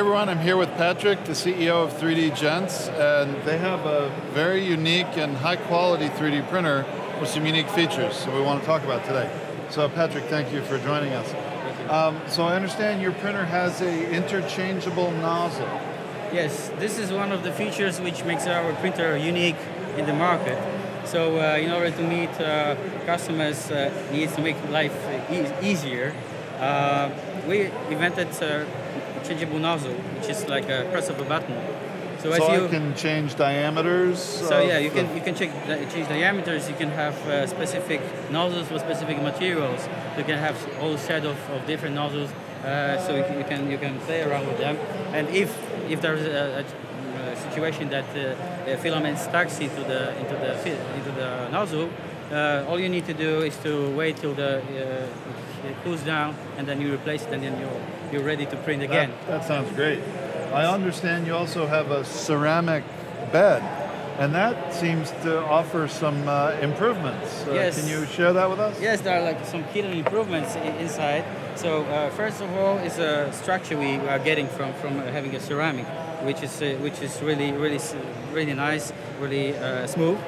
everyone. I'm here with Patrick, the CEO of 3D Gence, and they have a very unique and high quality 3D printer with some unique features so we want to talk about today. So Patrick, thank you for joining us. Um, so I understand your printer has a interchangeable nozzle. Yes, this is one of the features which makes our printer unique in the market. So uh, in order to meet uh, customers' uh, needs to make life e easier, uh, we invented a changeable nozzle, which is like a press of a button. So, so you, I can change diameters. So yeah, you can you can check, change diameters. You can have uh, specific nozzles for specific materials. You can have a whole set of, of different nozzles. Uh, so you can, you can you can play around with them. And if if there's a, a situation that uh, the filament stucks into the into the into the nozzle, uh, all you need to do is to wait till the uh, it cools down, and then you replace it, and then you're you're ready to print again. That, that sounds great. I understand you also have a ceramic bed, and that seems to offer some uh, improvements. Uh, yes. Can you share that with us? Yes, there are like some hidden improvements inside. So uh, first of all, it's a structure we are getting from from having a ceramic, which is uh, which is really really really nice, really uh, smooth.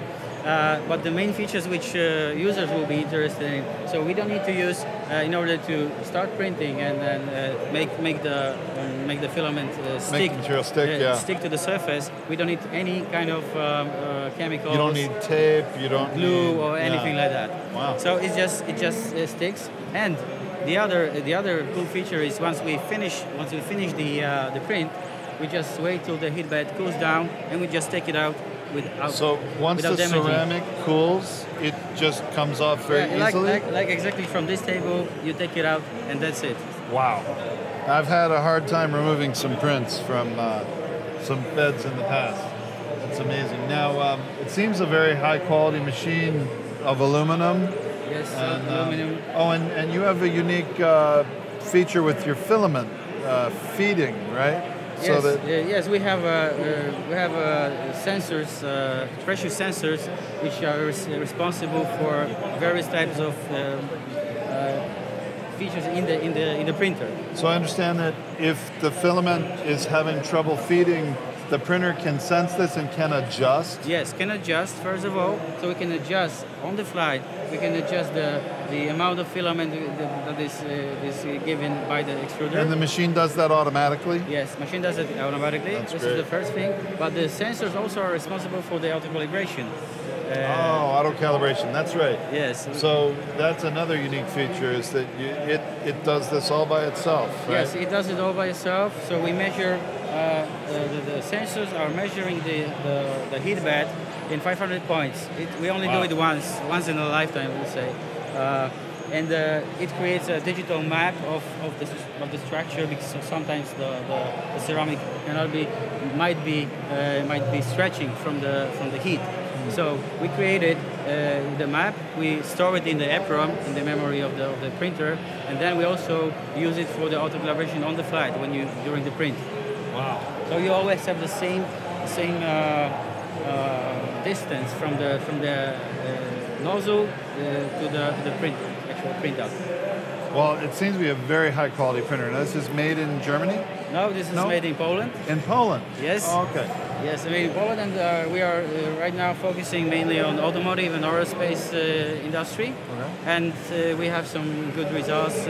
Uh, but the main features which uh, users will be interested in. So we don't need to use uh, in order to start printing and then uh, make make the um, make the filament uh, stick stick, yeah. stick to the surface. We don't need any kind of um, chemicals. You don't need tape. You don't glue need, or anything yeah. like that. Wow. So it just it just sticks and. The other, the other cool feature is once we finish, once we finish the the print, we just wait till the heat bed cools down, and we just take it out without. So once the damaging. ceramic cools, it just comes off very yeah, like, easily. Like, like exactly from this table, you take it out, and that's it. Wow. I've had a hard time removing some prints from uh, some beds in the past. It's amazing. Now, um, it seems a very high quality machine of aluminum. Yes, and, um, aluminum. oh, and, and you have a unique uh, feature with your filament uh, feeding, right? Yes, so that yes, we have uh, uh, we have uh, sensors, uh, pressure sensors, which are res responsible for various types of um, uh, features in the in the in the printer. So I understand that if the filament is having trouble feeding the printer can sense this and can adjust? Yes, can adjust first of all. So we can adjust on the fly. We can adjust the, the amount of filament that is, uh, is given by the extruder. And the machine does that automatically? Yes, machine does it automatically. That's this great. is the first thing. But the sensors also are responsible for the auto calibration. Uh, oh, auto calibration. That's right. Yes. So that's another unique feature is that you, it it does this all by itself. Right? Yes, it does it all by itself. So we measure uh, the, the, sensors are measuring the, the, the, heat bed in 500 points. It, we only wow. do it once, once in a lifetime, we say. Uh, and uh, it creates a digital map of, of, the, of the structure because sometimes the, the, the ceramic cannot be, might be, uh, might be stretching from the, from the heat. Mm. So we created uh, the map, we store it in the EPROM, in the memory of the, of the printer, and then we also use it for the auto calibration on the flight when you, during the print. Wow. So you always have the same same uh, uh, distance from the from the uh, nozzle to the to the print actual printout. Well, it seems to be a very high quality printer. Now, this is made in Germany? No, this is no? made in Poland. In Poland? Yes. Oh, okay. Yes, made in Poland, and uh, we are uh, right now focusing mainly on automotive and aerospace uh, industry. Okay. And we have some good results.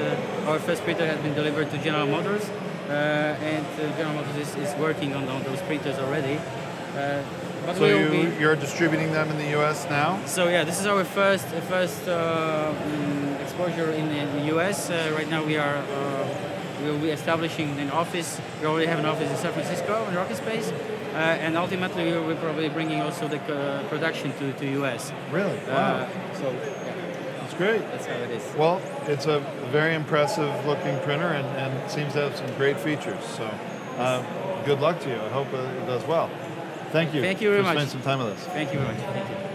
our first printer has been delivered to General Motors. Uh, and uh, General Motors is, is working on, on, those printers already. Uh, so you, you're distributing them in the U.S. now? So yeah, this is our first first mm, exposure in the, in the U.S. right now we are we will be establishing an office. We already have an office in San Francisco in Rocket Space, uh, and ultimately we will be probably bringing also the uh, production to to US. Really? Wow. so great. That's how it is. Well, it's a very impressive looking printer and, and seems to have some great features. So uh, good luck to you. I hope it does well. Thank you. Thank you very for much. spending some time with us. Thank you very much. Thank you.